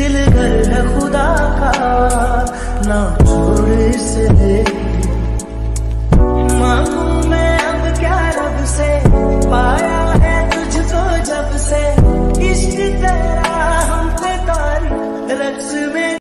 दिल घर है खुदा का ना छोड़ इसे